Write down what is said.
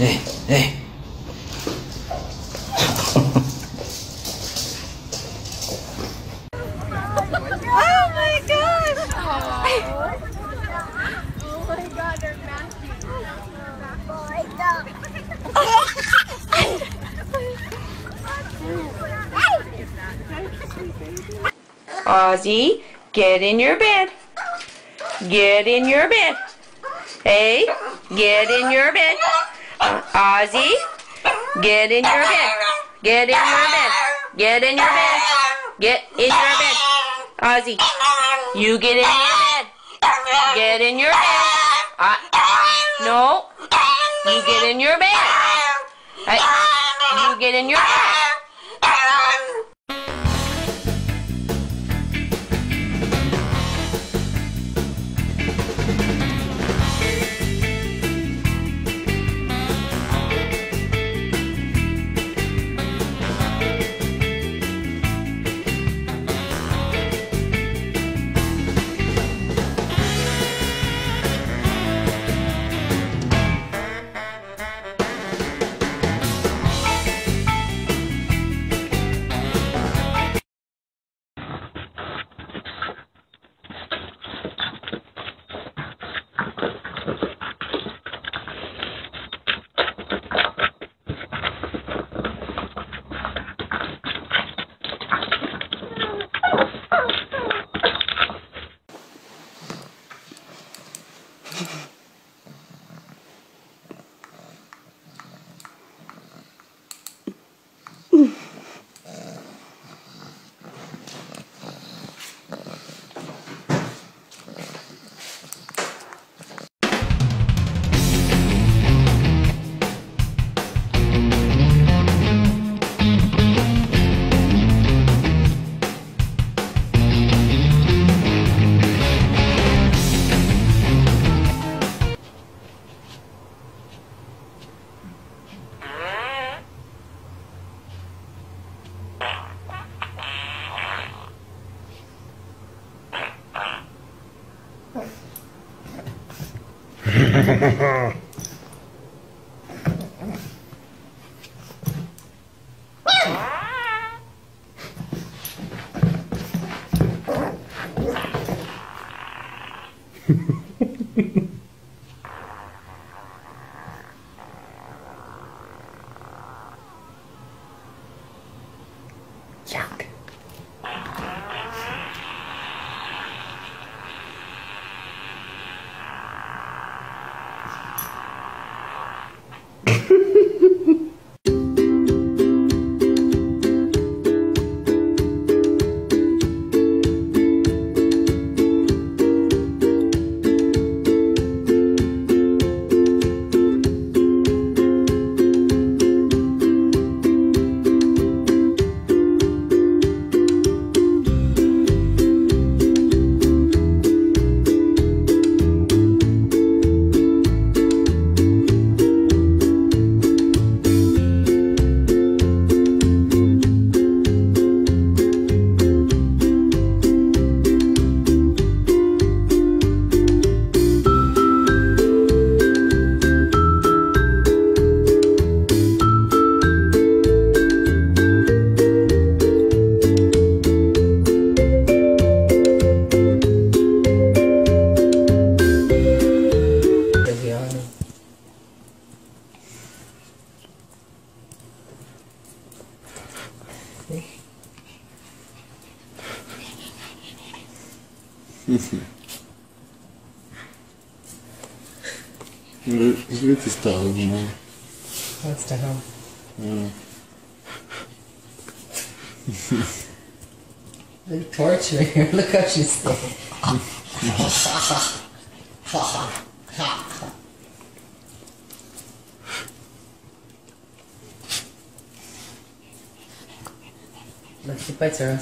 Hey, hey. Oh my gosh! Oh my god, they're matching. Ozzy, get in your bed. Get in your bed. Hey, get in your bed. Ozzy, get in your bed. Get in your bed. Get in your bed. Get in your bed. Ozzy, you get in your bed. Get in your bed. No, you get in your bed. You get in your bed. Yuck. Italiano. Smetti sta no? What's the hell? They're torturing her. Look how she's still. Look, she bites her ass.